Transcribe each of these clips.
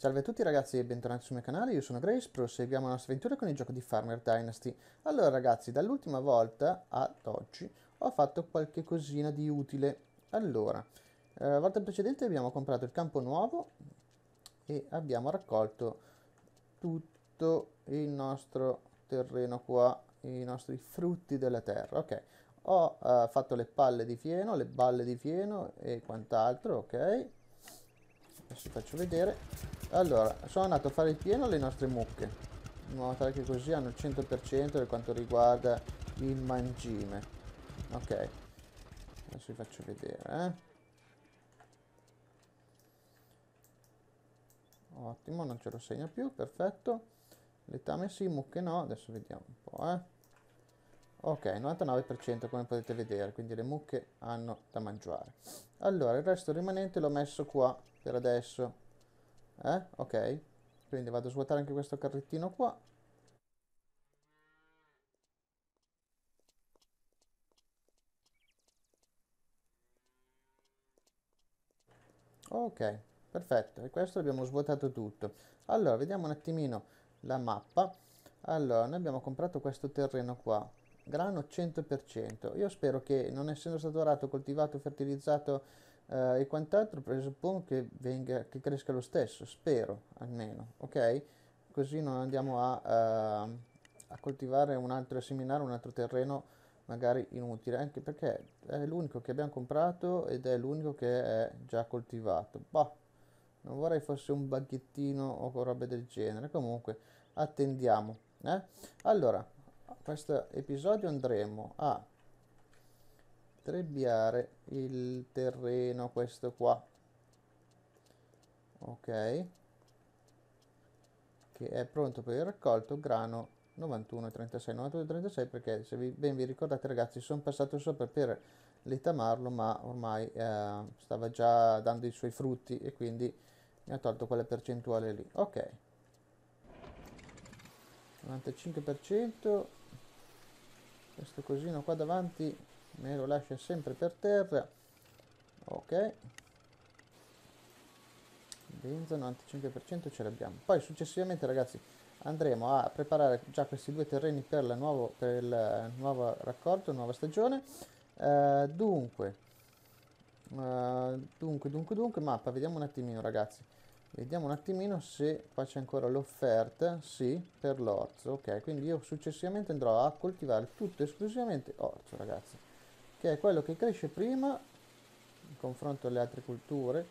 Salve a tutti ragazzi e bentornati sul mio canale, io sono Grace, proseguiamo la nostra avventura con il gioco di Farmer Dynasty. Allora ragazzi, dall'ultima volta ad oggi ho fatto qualche cosina di utile. Allora, eh, la volta precedente abbiamo comprato il campo nuovo e abbiamo raccolto tutto il nostro terreno qua, i nostri frutti della terra. Ok, ho uh, fatto le palle di fieno, le balle di fieno e quant'altro, ok. Adesso faccio vedere allora, sono andato a fare il pieno alle nostre mucche, in modo tale che così hanno il 100% per quanto riguarda il mangime. Ok, adesso vi faccio vedere, eh. Ottimo, non ce lo segna più, perfetto. Letame sì, mucche no, adesso vediamo un po', eh. Ok, 99% come potete vedere, quindi le mucche hanno da mangiare. Allora, il resto rimanente l'ho messo qua per adesso. Eh? Ok. Quindi vado a svuotare anche questo carrettino qua. Ok, perfetto. E questo abbiamo svuotato tutto. Allora, vediamo un attimino la mappa. Allora, noi abbiamo comprato questo terreno qua. Grano 100%. Io spero che, non essendo stato arato, coltivato, fertilizzato eh, e quant'altro presuppongo che, venga, che cresca lo stesso, spero almeno, ok? Così non andiamo a, uh, a coltivare un altro, a seminare un altro terreno magari inutile, anche perché è l'unico che abbiamo comprato ed è l'unico che è già coltivato. Boh, non vorrei fosse un baghettino o robe del genere, comunque attendiamo. Eh? Allora, questo episodio andremo a trebbiare il terreno questo qua. Ok. Che è pronto per il raccolto grano 91 36 91 36 perché se vi, ben vi ricordate ragazzi sono passato sopra per letamarlo ma ormai eh, stava già dando i suoi frutti e quindi mi ha tolto quella percentuale lì. Ok. 95% questo cosino qua davanti me lo lascia sempre per terra. Ok. Benzo 95% ce l'abbiamo. Poi successivamente ragazzi andremo a preparare già questi due terreni per, la nuovo, per il nuovo raccolto nuova stagione. Eh, dunque uh, dunque dunque dunque mappa vediamo un attimino ragazzi. Vediamo un attimino se qua c'è ancora l'offerta sì per l'orzo ok. Quindi io successivamente andrò a coltivare tutto esclusivamente orzo ragazzi che è quello che cresce prima in confronto alle altre culture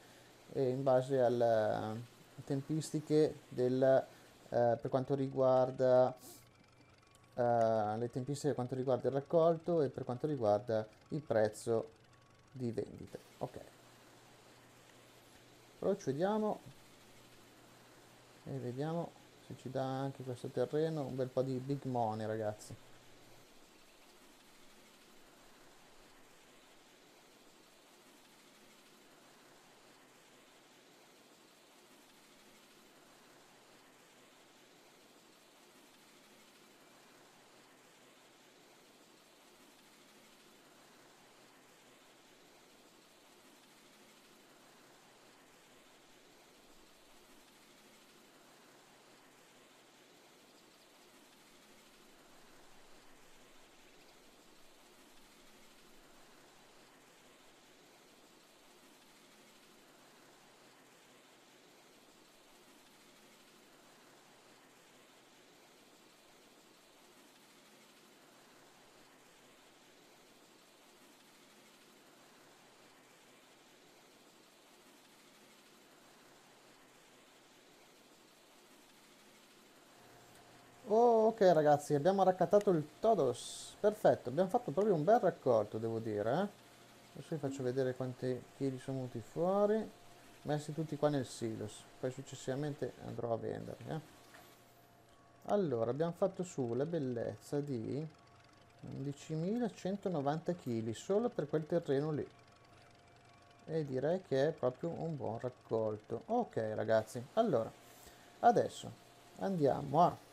e in base alle tempistiche del, eh, per quanto riguarda eh, le tempistiche per quanto riguarda il raccolto e per quanto riguarda il prezzo di vendita. Ok. Procediamo e vediamo se ci dà anche questo terreno un bel po' di big money ragazzi ok ragazzi, abbiamo raccattato il Todos. Perfetto, abbiamo fatto proprio un bel raccolto, devo dire. Eh? Adesso vi faccio vedere quanti chili sono venuti fuori. Messi tutti qua nel silos. Poi successivamente andrò a venderli. Eh? Allora, abbiamo fatto su la bellezza di 11.190 kg solo per quel terreno lì. E direi che è proprio un buon raccolto. Ok ragazzi, allora, adesso andiamo a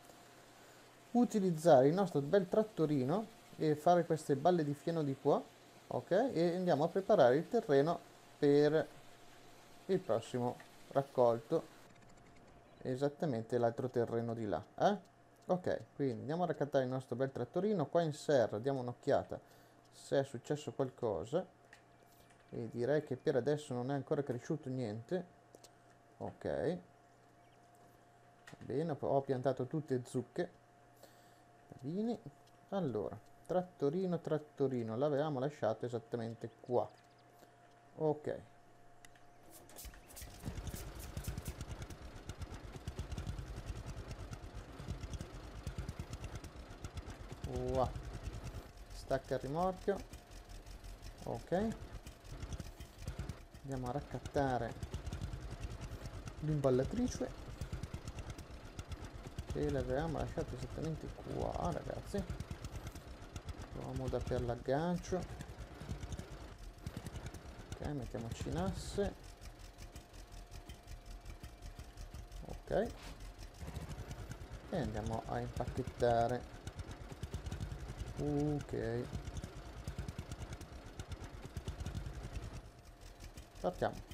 utilizzare il nostro bel trattorino e fare queste balle di fieno di qua ok e andiamo a preparare il terreno per il prossimo raccolto esattamente l'altro terreno di là. Eh? Ok, quindi andiamo a raccattare il nostro bel trattorino. Qua in serra diamo un'occhiata se è successo qualcosa. E direi che per adesso non è ancora cresciuto niente. Ok. Bene, ho piantato tutte zucche. Bene. Allora, trattorino, trattorino, l'avevamo lasciato esattamente qua. Ok. Wow. Stacca il rimorchio. Ok. Andiamo a raccattare l'imballatrice. E l'avevamo lasciato esattamente qua, ragazzi. Comoda per l'aggancio. Ok, mettiamoci in asse. Ok. E andiamo a impacchettare ok partiamo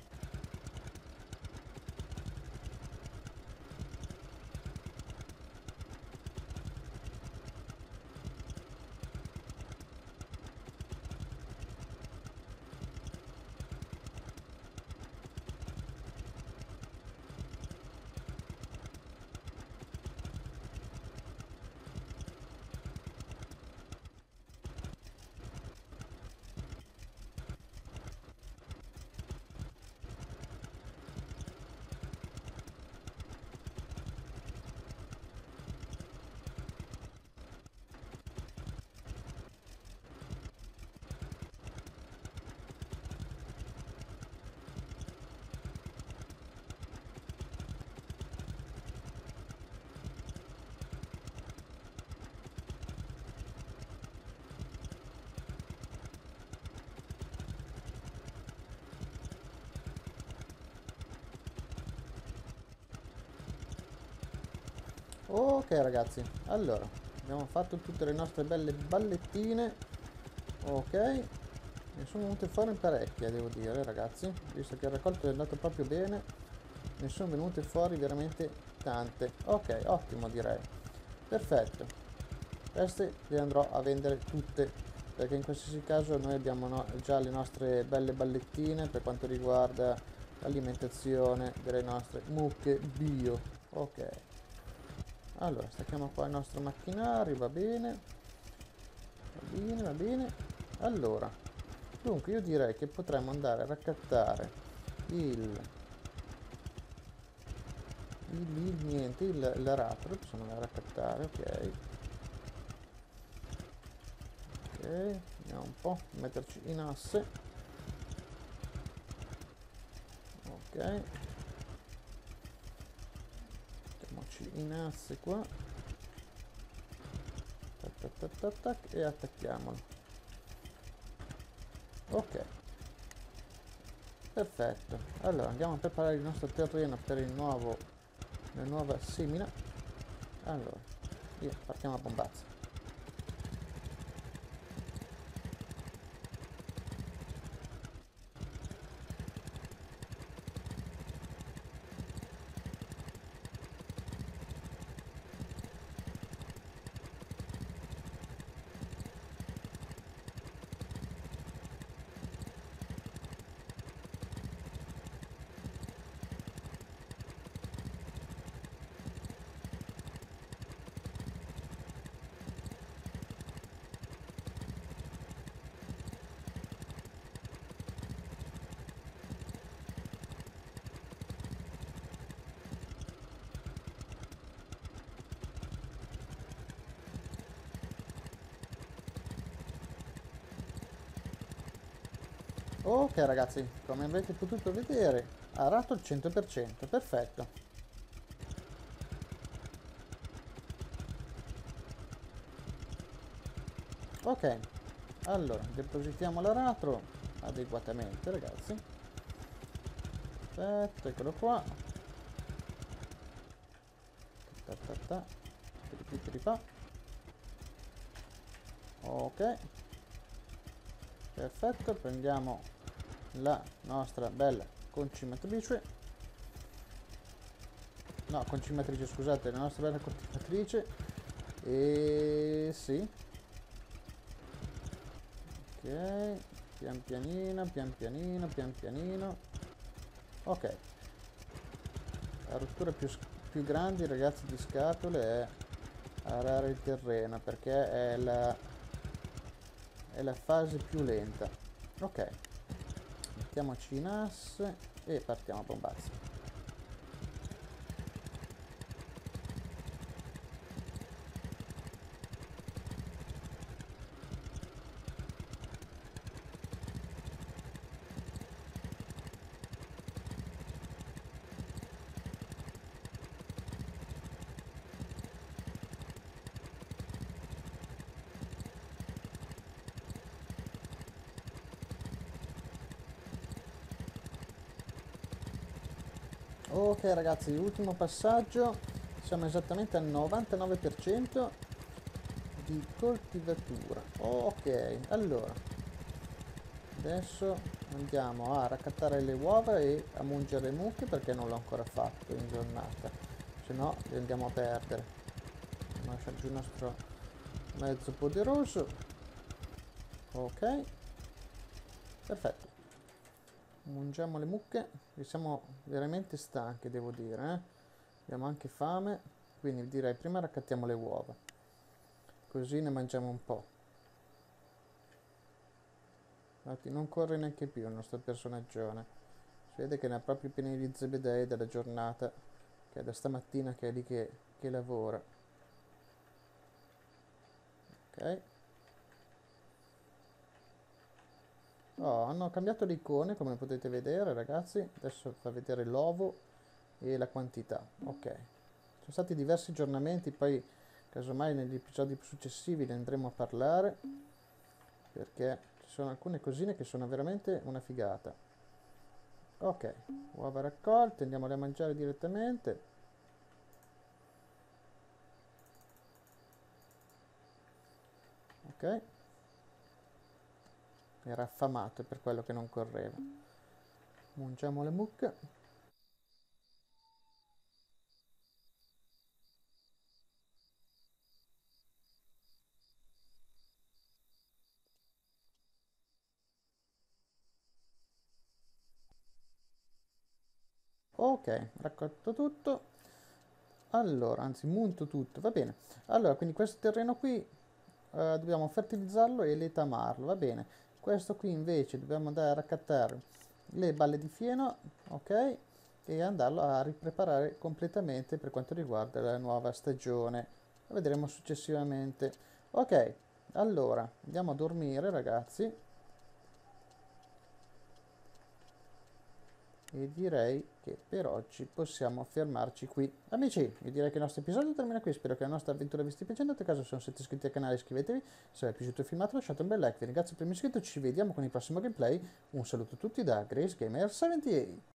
ok ragazzi. Allora abbiamo fatto tutte le nostre belle ballettine. Ok. Ne sono venute fuori parecchie devo dire ragazzi. Visto che il raccolto è andato proprio bene ne sono venute fuori veramente tante. Ok ottimo direi. Perfetto. Queste le andrò a vendere tutte perché in qualsiasi caso noi abbiamo no, già le nostre belle ballettine per quanto riguarda l'alimentazione delle nostre mucche bio. Ok allora stacchiamo qua il nostro macchinario va bene. Va bene va bene. Allora dunque io direi che potremmo andare a raccattare il il, il niente il, l'aratro possiamo andare a raccattare ok. Ok andiamo un po' metterci in asse. Ok in asse qua. Tac, tac, tac, tac, e attacchiamolo. Ok. Perfetto. Allora andiamo a preparare il nostro terreno per il nuovo la nuova semina. Allora via partiamo a bombazzo Ok ragazzi, come avete potuto vedere, ha rato il 100%, perfetto. Ok, allora, depositiamo l'aratro adeguatamente ragazzi. Perfetto, eccolo qua. Ta ta ta. Ok. Perfetto, prendiamo la nostra bella concimatrice no, concimatrice, scusate, la nostra bella coltivatrice. E sì. Ok, pian pianino, pian pianino, pian pianino. Ok. La rottura più, più grandi, ragazzi, di scatole è arare il terreno, perché è la, è la fase più lenta. Ok. Mettiamoci in asse e partiamo a bombazzi. Ok ragazzi, ultimo passaggio, siamo esattamente al 99% di coltivatura. Ok, allora, adesso andiamo a raccattare le uova e a mungere le mucche perché non l'ho ancora fatto in giornata, se no le andiamo a perdere. Lasciare giù il nostro mezzo poderoso. Ok, perfetto mangiamo le mucche e siamo veramente stanchi devo dire eh? abbiamo anche fame quindi direi prima raccattiamo le uova. Così ne mangiamo un po' infatti non corre neanche più il nostro personaggione si vede che ne ha proprio pieni di zebedei della giornata che è da stamattina che è lì che, che lavora. Ok Oh, hanno cambiato le icone come potete vedere ragazzi. Adesso fa vedere l'ovo e la quantità. Ok. Sono stati diversi aggiornamenti, poi casomai negli episodi successivi ne andremo a parlare. Perché ci sono alcune cosine che sono veramente una figata. Ok, uova raccolte, andiamole a mangiare direttamente. Ok era affamato per quello che non correva. Mangiamo le mucche. Ok, raccolto tutto. Allora, anzi, munto tutto, va bene. Allora, quindi questo terreno qui eh, dobbiamo fertilizzarlo e letamarlo, va bene questo qui invece dobbiamo andare a raccattare le balle di fieno ok? E andarlo a ripreparare completamente per quanto riguarda la nuova stagione. Lo vedremo successivamente. Ok allora andiamo a dormire ragazzi e direi che per oggi possiamo fermarci qui. Amici, io direi che il nostro episodio termina qui, spero che la nostra avventura vi stia piacendo, nel caso se non siete iscritti al canale iscrivetevi, se vi è piaciuto il filmato lasciate un bel like, vi ringrazio per il mio iscritto, ci vediamo con il prossimo gameplay, un saluto a tutti da Grace Gamer 78.